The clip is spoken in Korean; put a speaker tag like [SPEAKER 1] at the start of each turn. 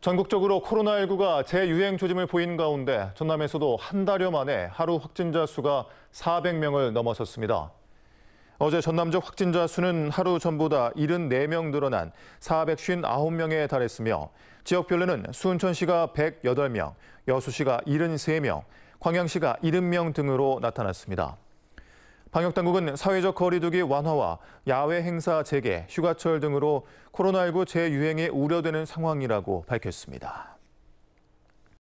[SPEAKER 1] 전국적으로 코로나19가 재유행 조짐을 보인 가운데 전남에서도 한 달여 만에 하루 확진자 수가 400명을 넘어섰습니다. 어제 전남적 확진자 수는 하루 전보다 74명 늘어난 459명에 달했으며 지역별로는 순천시가 108명, 여수시가 73명, 광양시가 70명 등으로 나타났습니다. 방역당국은 사회적 거리두기 완화와 야외 행사 재개, 휴가철 등으로 코로나19 재유행이 우려되는 상황이라고 밝혔습니다.